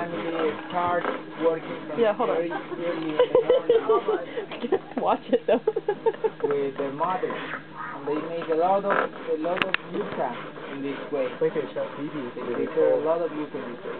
family start working from Yeah, hold on. very early in the morning Just watch it though. with their mother. And they make a lot of a lot of yuca in this way. ไม่เคยใช้วิธี They prepare a lot of yuca in this way.